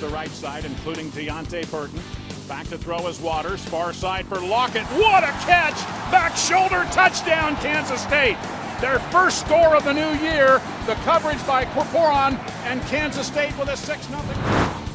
The right side, including Deante Burton. Back to throw is Waters. Far side for Lockett. What a catch! Back shoulder touchdown, Kansas State. Their first score of the new year. The coverage by Corporon and Kansas State with a 6 0.